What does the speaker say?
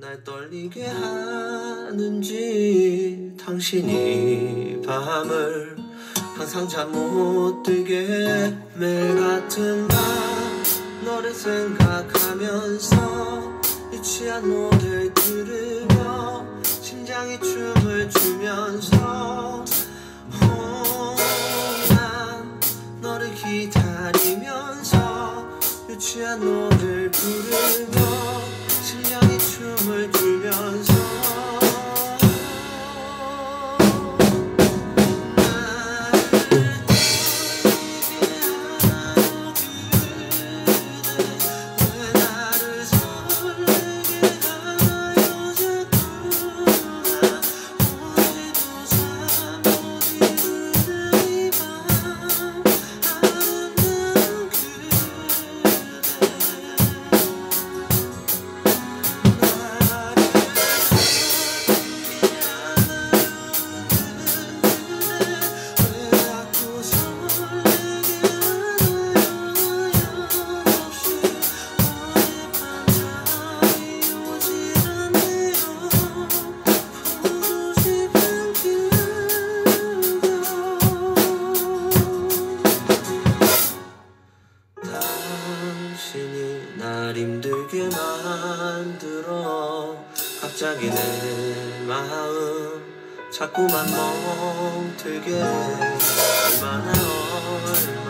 날 떨리게 하는지 당신이 밤을 항상 잠 못 들게 매일 같은 밤 너를 생각하면서 유치한 노래를 들으며 심장이 춤을 추면서 어, 난 너를 기다리면서 유치한 노래를 부르며 심장이 춤을 추면서 힘들게 만들어. 갑자기 내 마음 자꾸만 멍들게. 얼마나 얼마나